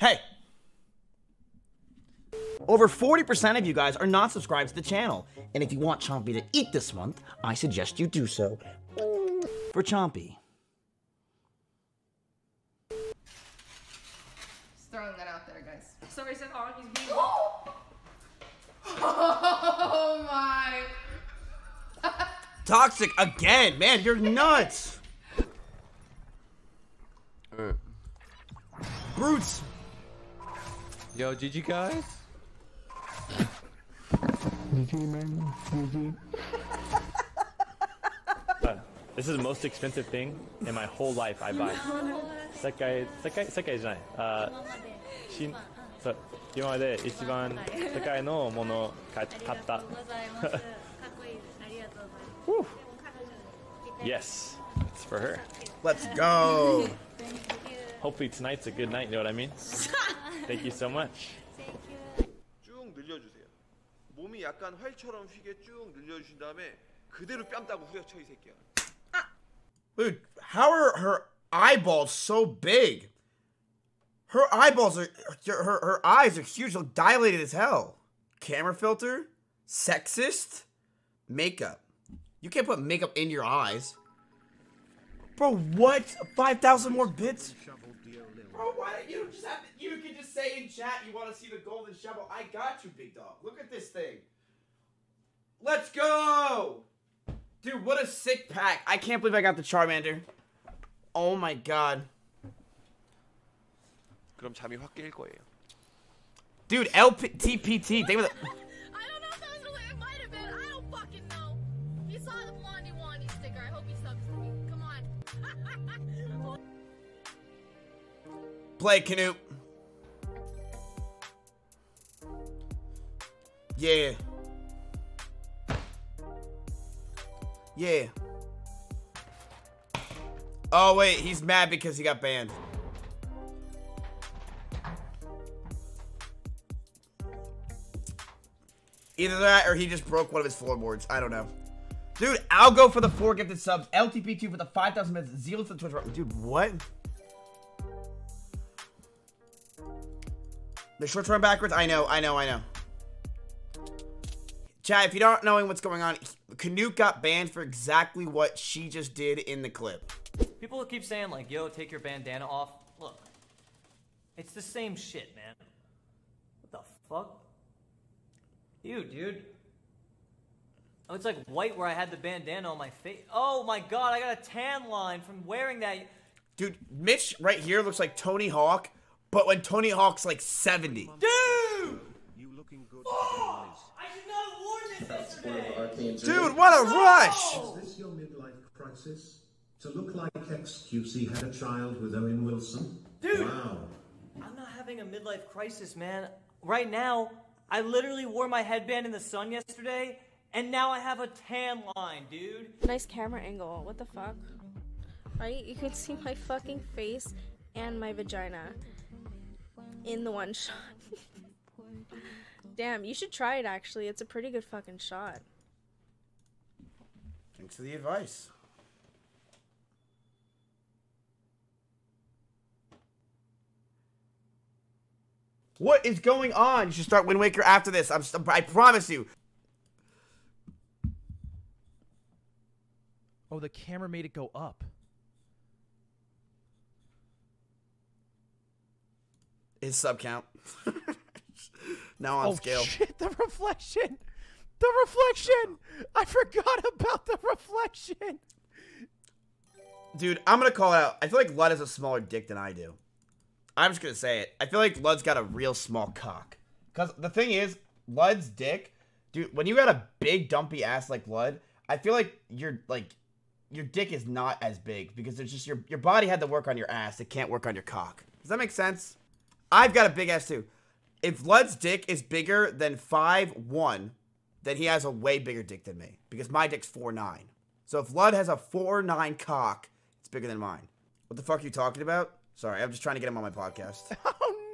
Hey! Over 40% of you guys are not subscribed to the channel. And if you want Chompy to eat this month, I suggest you do so. For Chompy. Just throwing that out there, guys. Somebody said, oh, he's being. Oh my. Toxic again! Man, you're nuts! Brutes! Yo, GG guys. This is the most expensive thing in my whole life I buy. 世界世界世界じゃない。あしそう今まで一番世界のものを買買った。Whew. Yes, it's for her. Let's go! Hopefully tonight's a good night. You know what I mean? Thank you so much. 쭉 늘려주세요. 몸이 약간 활처럼 휘게 쭉 늘려주신 다음에 그대로 뺨 따고 후려쳐 이 새끼야. Dude, how are her eyeballs so big? Her eyeballs are her her eyes are huge, look dilated as hell. Camera filter, sexist, makeup. You can't put makeup in your eyes. Bro, what? 5,000 more bits? Bro, why don't you just have to, you can just say in chat you want to see the golden shovel. I got you, big dog. Look at this thing. Let's go! Dude, what a sick pack. I can't believe I got the Charmander. Oh my god. 그럼 잠이 확 깰 거예요. Dude, LTPT, they were the... I don't know if that was really. It might have been. I don't fucking know. He saw the blondie wandy sticker. I hope he subs to me. Come on. Play Canute. Yeah. Yeah. Oh wait, he's mad because he got banned. Either that or he just broke one of his floorboards. I don't know. Dude, I'll go for the four gifted subs. LTP2 for the 5,000 minutes. Zeal for the Twitch. Dude, what? The short run backwards? I know, I know, I know. Chad, if you don't knowing what's going on, Canute got banned for exactly what she just did in the clip. People keep saying, like, yo, take your bandana off. Look, it's the same shit, man. What the fuck? You, dude. Oh, it's like white where I had the bandana on my face. Oh my god, I got a tan line from wearing that. Dude, Mitch right here looks like Tony Hawk, but when Tony Hawk's like 70. Dude! You looking good I should not have worn this yesterday! Dude, what a rush! Is this your midlife crisis? To look like XQC had a child with Owen Wilson? Dude! Wow. I'm not having a midlife crisis, man. Right now, I literally wore my headband in the sun yesterday, and now I have a tan line, dude. Nice camera angle. What the fuck? Right? You can see my fucking face and my vagina in the one shot. Damn, you should try it actually. It's a pretty good fucking shot. Thanks for the advice. What is going on? You should start Wind Waker after this. I'm. st- I promise you. Oh, the camera made it go up. His sub count. now on scale. oh scale. shit! The reflection. The reflection. I forgot about the reflection. Dude, I'm gonna call it out. I feel like Lud has a smaller dick than I do. I'm just gonna say it. I feel like Lud's got a real small cock. Cause the thing is, Lud's dick, dude. When you got a big dumpy ass like Lud, I feel like you're like your dick is not as big because there's just your your body had to work on your ass. It can't work on your cock. Does that make sense? I've got a big ass too. If Lud's dick is bigger than five one, then he has a way bigger dick than me because my dick's four nine. So if Lud has a four nine cock, it's bigger than mine. What the fuck are you talking about? Sorry, I'm just trying to get him on my podcast.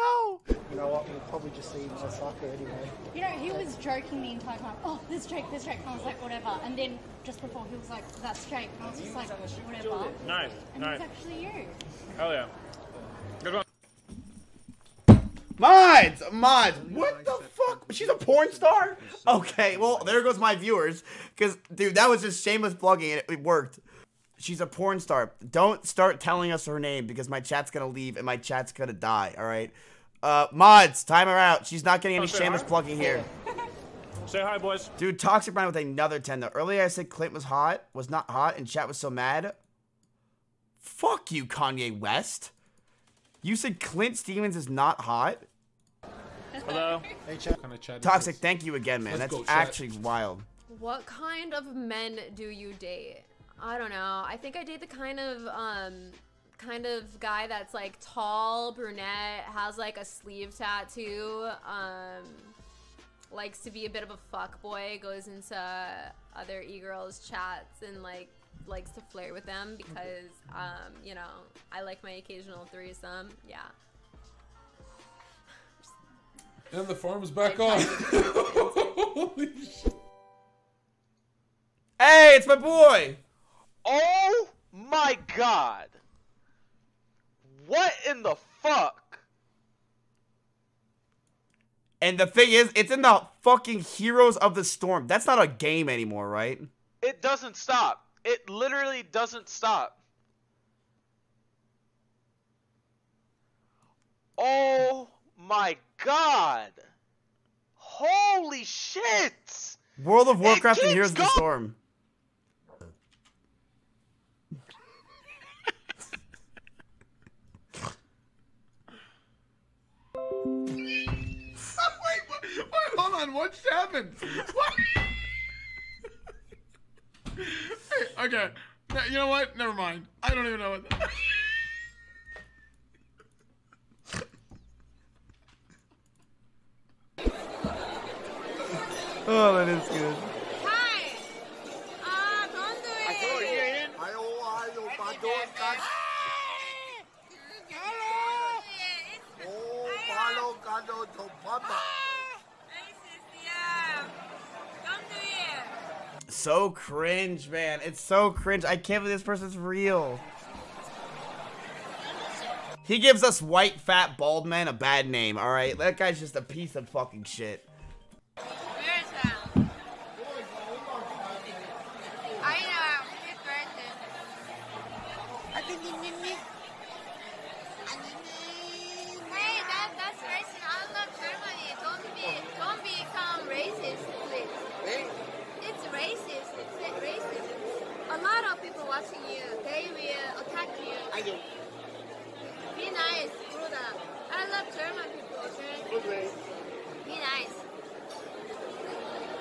Oh no! You know what? We'll probably just see him as a sucker anyway. You know, he was joking the entire time. Oh, this Drake, this Drake. And I was like, whatever. And then just before, he was like, that's Jake. And I was just like, whatever. Nice, And nice. it's actually you. Hell yeah. Good one. Mods, mods. What the fuck? She's a porn star? Okay, well, there goes my viewers. Because, dude, that was just shameless plugging and it, it worked. She's a porn star. Don't start telling us her name because my chat's gonna leave and my chat's gonna die, alright? Uh, mods, time her out. She's not getting any Oh, shameless hi. plugging here. Say hi, boys. Dude, Toxic Brian with another 10 though. Earlier I said Clint was hot, was not hot, and chat was so mad. Fuck you, Kanye West. You said Clint Stevens is not hot? Hello. Hey, chat. Kind of chat. Toxic, thank you again, man. Let's That's go, chat. actually wild. What kind of men do you date? I don't know. I think I date the kind of um kind of guy that's like tall, brunette, has like a sleeve tattoo, um likes to be a bit of a fuck boy, goes into other e-girls chats and like likes to flirt with them because um, you know, I like my occasional threesome. Yeah. And the farm's back on. Holy shit. Hey, it's my boy! Oh my god. What in the fuck? And the thing is, it's in the fucking Heroes of the Storm. That's not a game anymore, right? It doesn't stop. It literally doesn't stop. Oh my god. Holy shit. World of Warcraft and keeps Heroes of the. Storm. wait, what, wait, hold on. What just happened? What? Hey, okay. You know what? Never mind. I don't even know what. Oh, that is good. So cringe, man. It's so cringe. I can't believe this person's real. He gives us white, fat, bald men a bad name, alright? That guy's just a piece of fucking shit.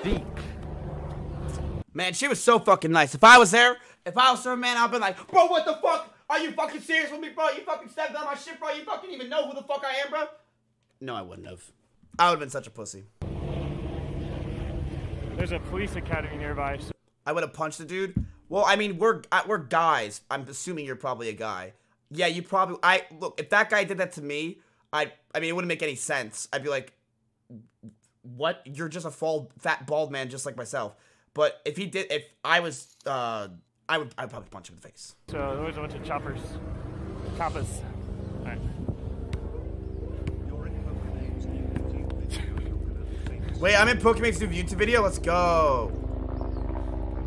Nice. Man, she was so fucking nice. If I was there, if I was her, man, I'd be like, bro, what the fuck? Are you fucking serious with me, bro? You fucking stepped on my shit, bro. You fucking even know who the fuck I am, bro? No, I wouldn't have. I would have been such a pussy. There's a police academy nearby. So I would have punched the dude. Well, I mean, we're uh, we're guys. I'm assuming you're probably a guy. Yeah, you probably. I look. If that guy did that to me, I. I mean, it wouldn't make any sense. I'd be like, "What? You're just a fall, fat, bald man, just like myself." But if he did, if I was, uh, I would. I'd probably punch him in the face. so there was a bunch of choppers. Alright. Wait, I'm in Pokimane's new YouTube video. Let's go.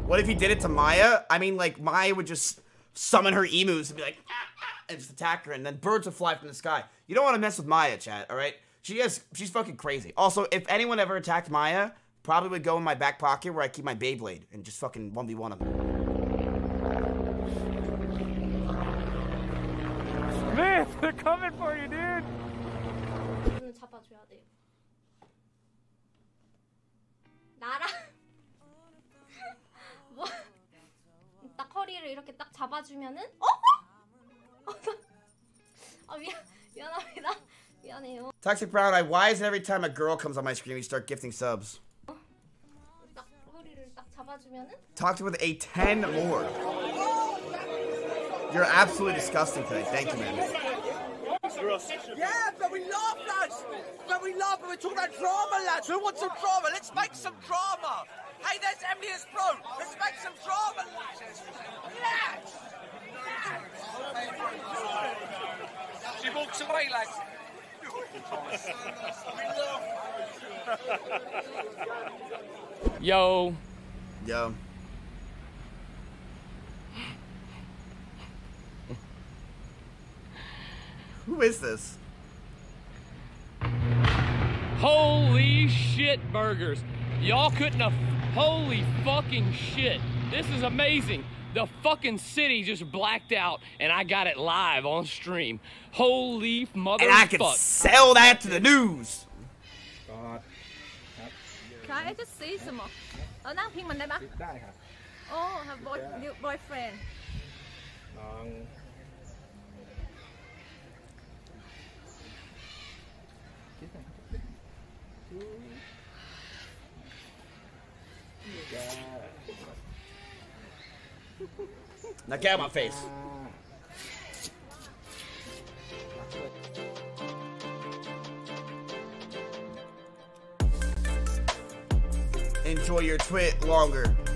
What if he did it to Maya? I mean, like Maya would just summon her emus and be like, "Ah, ah," and just attack her, and then birds would fly from the sky. You don't want to mess with Maya, chat. All right? She has, she's fucking crazy. Also, if anyone ever attacked Maya, probably would go in my back pocket where I keep my Beyblade and just fucking one v one them. Smith, they're coming for you, dude. 눈을 잡아줘야 돼요. 나랑 뭐? 딱 허리를 이렇게 딱 잡아주면은 어? 아 미안 미안합니다 미안해요. Toxic Brown, eye. why is it every time a girl comes on my screen we start gifting subs? Talk to with a 10 lord. You're absolutely disgusting today. Thank you, man. Yeah, but we love lads. But we love, but We talk about drama, lads. Who wants some drama? Let's make some drama. Hey, there's Emily's bro. Let's make some drama, lads. Lads. lads. She walks away, lads. Yo. Yo. Who is this? Holy shit burgers. Y'all couldn't have. Holy fucking shit. This is amazing the fucking city just blacked out and I got it live on stream. Holy mother And I can fuck. sell that to the news. God. Can I just say some more? Oh, oh boy, new boyfriend. Um, yeah. Now get out my face. Enjoy your TwitLonger.